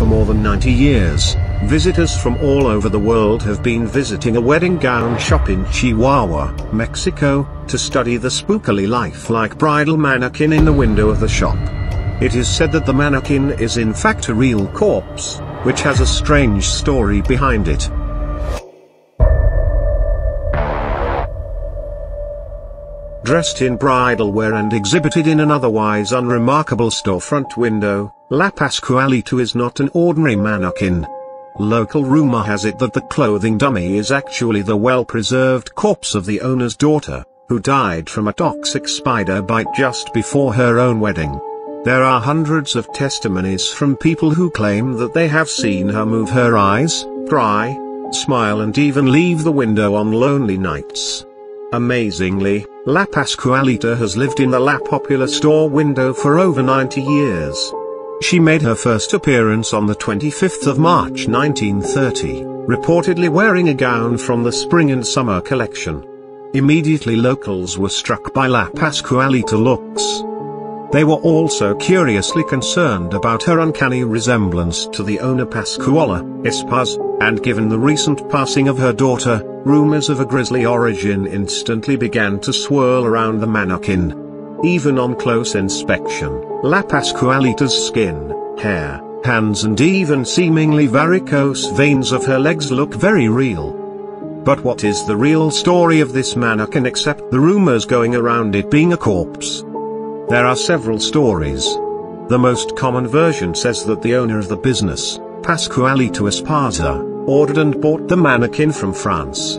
for more than 90 years, visitors from all over the world have been visiting a wedding gown shop in Chihuahua, Mexico, to study the spookily lifelike bridal mannequin in the window of the shop. It is said that the mannequin is in fact a real corpse, which has a strange story behind it. Dressed in bridal wear and exhibited in an otherwise unremarkable storefront window, La Pascualita is not an ordinary mannequin. Local rumor has it that the clothing dummy is actually the well-preserved corpse of the owner's daughter, who died from a toxic spider bite just before her own wedding. There are hundreds of testimonies from people who claim that they have seen her move her eyes, cry, smile and even leave the window on lonely nights. Amazingly, La Pascualita has lived in the La Popular store window for over 90 years. She made her first appearance on the 25th of March 1930, reportedly wearing a gown from the spring and summer collection. Immediately locals were struck by La Pascualita looks. They were also curiously concerned about her uncanny resemblance to the owner Pascuala Esparza, and given the recent passing of her daughter, rumors of a grisly origin instantly began to swirl around the mannequin. Even on close inspection, La Pascualita's skin, hair, hands and even seemingly varicose veins of her legs look very real. But what is the real story of this mannequin except the rumors going around it being a corpse? There are several stories. The most common version says that the owner of the business, Pascualita Esparza, ordered and bought the mannequin from France.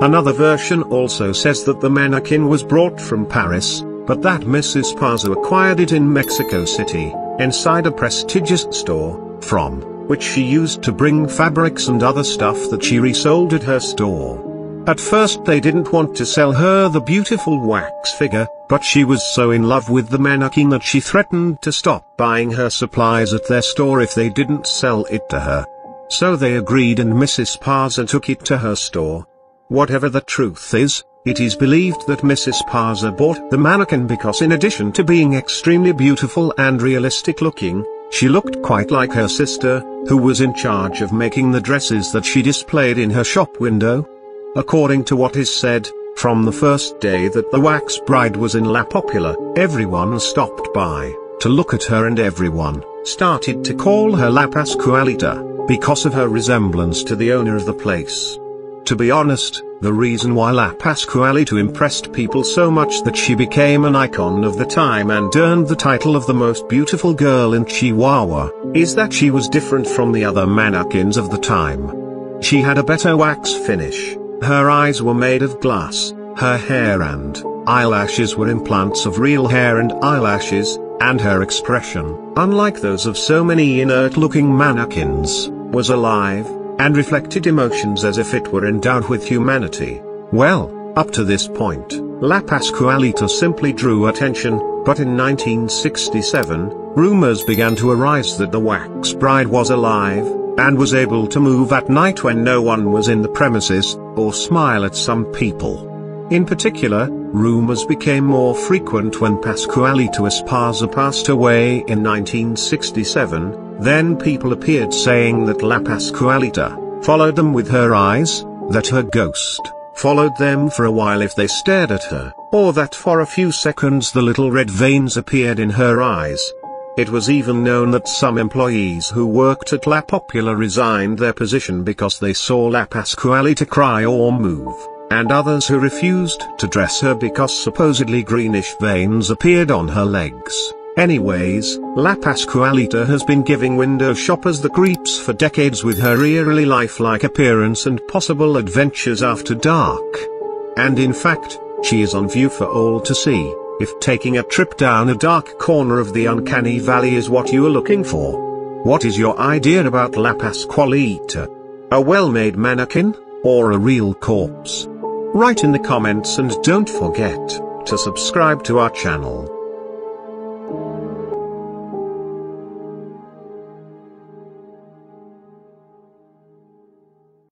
Another version also says that the mannequin was brought from Paris, but that Mrs. Esparza acquired it in Mexico City, inside a prestigious store, from which she used to bring fabrics and other stuff that she resold at her store. At first they didn't want to sell her the beautiful wax figure, but she was so in love with the mannequin that she threatened to stop buying her supplies at their store if they didn't sell it to her. So they agreed and Mrs. Esparza took it to her store. Whatever the truth is, it is believed that Mrs. Esparza bought the mannequin because in addition to being extremely beautiful and realistic looking, she looked quite like her sister, who was in charge of making the dresses that she displayed in her shop window. According to what is said, from the first day that the wax bride was in La Popular, everyone stopped by, to look at her and everyone, started to call her La Pascualita, because of her resemblance to the owner of the place. To be honest, the reason why La Pascualita impressed people so much that she became an icon of the time and earned the title of the most beautiful girl in Chihuahua, is that she was different from the other mannequins of the time. She had a better wax finish, her eyes were made of glass, her hair and eyelashes were implants of real hair and eyelashes, and her expression, unlike those of so many inert-looking mannequins, was alive, and reflected emotions as if it were endowed with humanity. Well, up to this point, La Pascualita simply drew attention, but in 1967, rumors began to arise that the wax bride was alive, and was able to move at night when no one was in the premises, or smile at some people. In particular, rumors became more frequent when Pascualita Esparza passed away in 1967, then people appeared saying that La Pascualita followed them with her eyes, that her ghost followed them for a while if they stared at her, or that for a few seconds the little red veins appeared in her eyes, it was even known that some employees who worked at La Popular resigned their position because they saw La Pascualita cry or move, and others who refused to dress her because supposedly greenish veins appeared on her legs. Anyways, La Pascualita has been giving window shoppers the creeps for decades with her eerily lifelike appearance and possible adventures after dark. And in fact, she is on view for all to see. If taking a trip down a dark corner of the uncanny valley is what you are looking for. What is your idea about La Pascualita? A well-made mannequin, or a real corpse? Write in the comments and don't forget to subscribe to our channel.